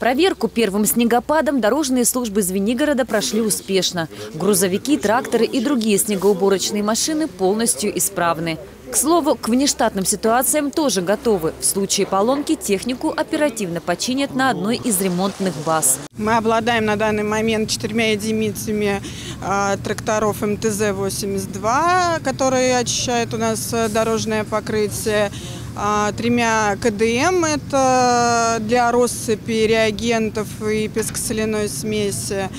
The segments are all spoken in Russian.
Проверку первым снегопадом дорожные службы Звенигорода прошли успешно. Грузовики, тракторы и другие снегоуборочные машины полностью исправны. К слову, к внештатным ситуациям тоже готовы. В случае поломки технику оперативно починят на одной из ремонтных баз. Мы обладаем на данный момент четырьмя единицами э, тракторов МТЗ-82, которые очищают у нас э, дорожное покрытие, э, тремя КДМ, это для россыпи реагентов и пескосоляной смеси, а,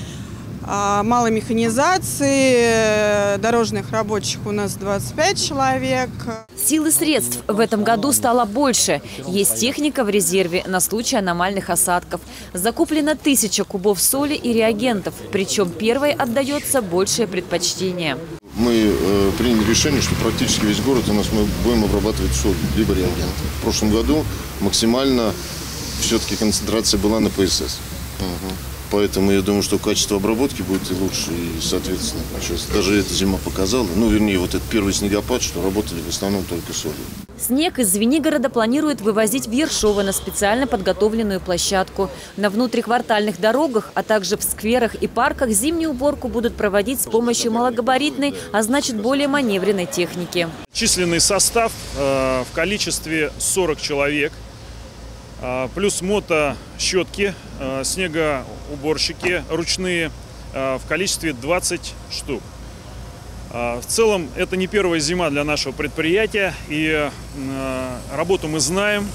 малой механизации, э, дорожных рабочих у нас 25 человек. Силы средств в этом году стало больше. Есть техника в резерве на случай аномальных осадков. Закуплено тысяча кубов соли и реагентов. Причем первой отдается большее предпочтение. Мы э, приняли решение, что практически весь город у нас мы будем обрабатывать соль, либо реагент. В прошлом году максимально все-таки концентрация была на ПСС. Угу. Поэтому я думаю, что качество обработки будет и лучше. И, соответственно, сейчас даже эта зима показала, ну, вернее, вот этот первый снегопад, что работали в основном только солью. Снег из Звенигорода планируют вывозить в Ершово на специально подготовленную площадку. На внутриквартальных дорогах, а также в скверах и парках зимнюю уборку будут проводить с помощью малогабаритной, а значит более маневренной техники. Численный состав э, в количестве 40 человек – а, плюс мотощетки, а, снегоуборщики ручные а, в количестве 20 штук. В целом это не первая зима для нашего предприятия и работу мы знаем,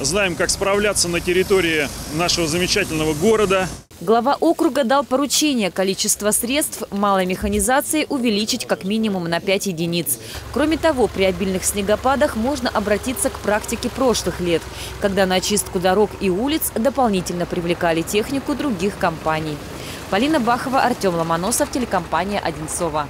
знаем, как справляться на территории нашего замечательного города. Глава округа дал поручение количество средств малой механизации увеличить как минимум на 5 единиц. Кроме того, при обильных снегопадах можно обратиться к практике прошлых лет, когда на очистку дорог и улиц дополнительно привлекали технику других компаний. Полина Бахова, Артем Ломоносов, телекомпания «Одинцова».